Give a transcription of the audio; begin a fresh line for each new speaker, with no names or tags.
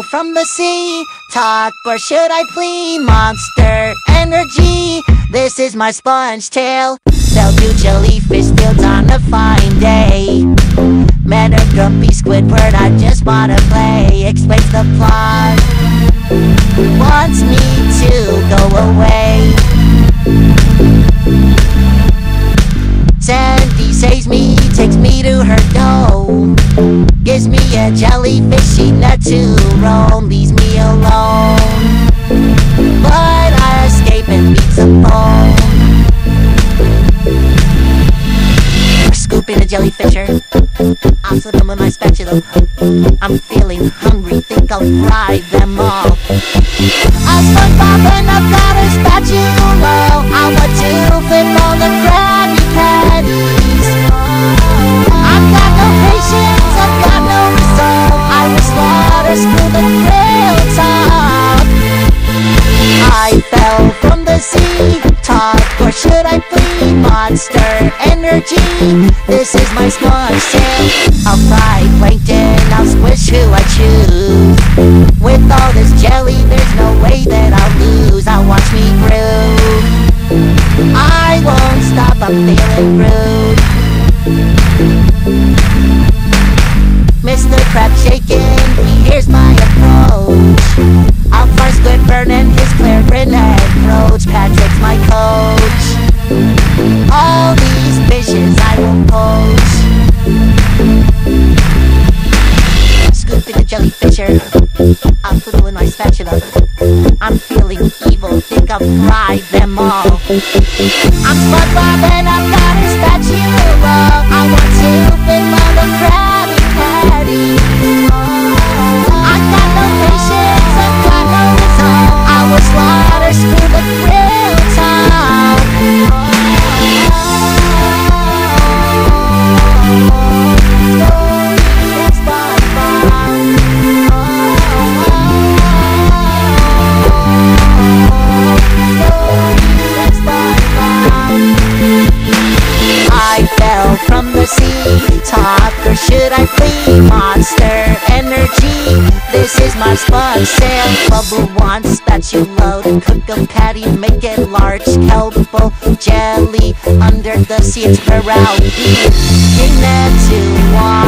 from the sea. Talk or should I flee? Monster energy. This is my sponge tale. Fell to jellyfish fields on a fine day. Met a grumpy Squidward, I just wanna play. Explains the plot. Wants me to go away. Sandy saves me, takes me to her dome. Gives me a jellyfishy nut to roam, leaves me alone. But I escape and meet some bone. Scooping a jellyfisher. I'll slip them with my spatula. I'm feeling hungry, think I'll fry them all. SpongeBob and I've got a spatula. I want to flip all the Krabby should I flee? Monster energy. This is my sponge tale. I'll fry plankton. I'll squish who I choose. With all this jelly, there's no way that I'll lose. I'll watch me groove. I won't stop. I'm feeling rude. Mr. Krabs shaking, he hears my jellyfisher. I'll fiddle in my spatula. I'm feeling evil, think I'll fry them all. I'm SpongeBob and I've got a spatula. Talk or should I flee? Monster energy. This is my sponge tale. Bubble wants that you load. Cook a patty, make it large. Kelpal jelly under the sea. It's Ferrari. King Neptune a perfect